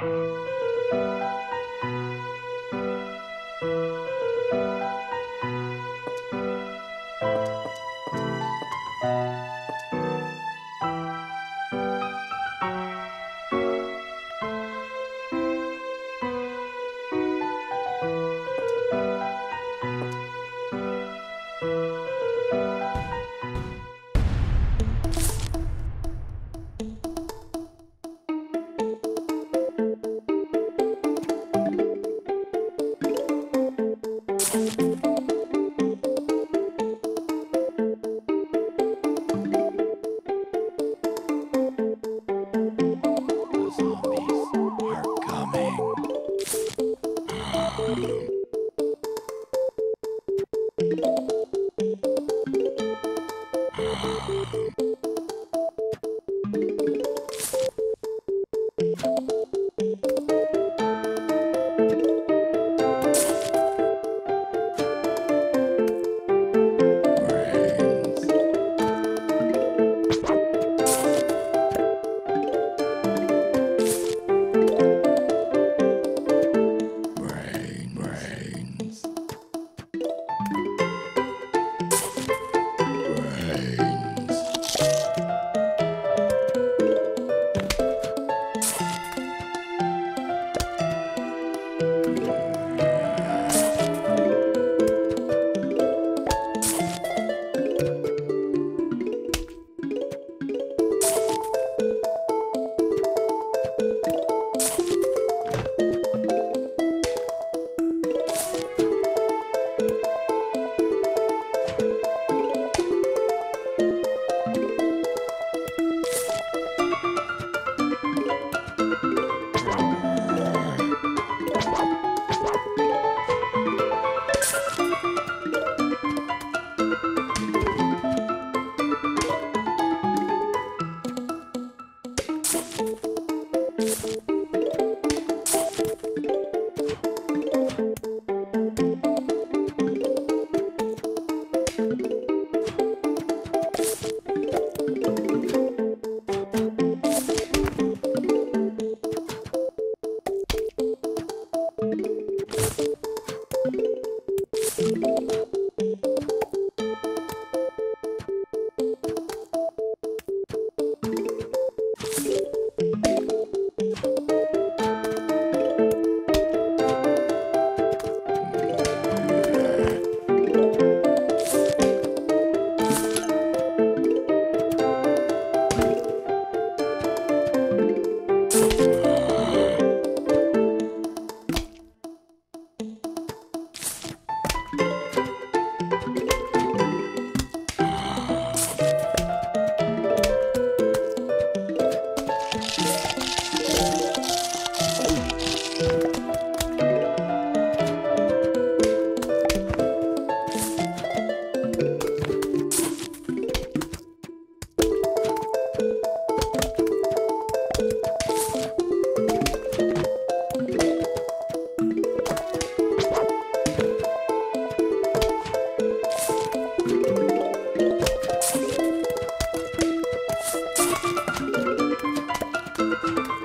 Música zombies are coming. you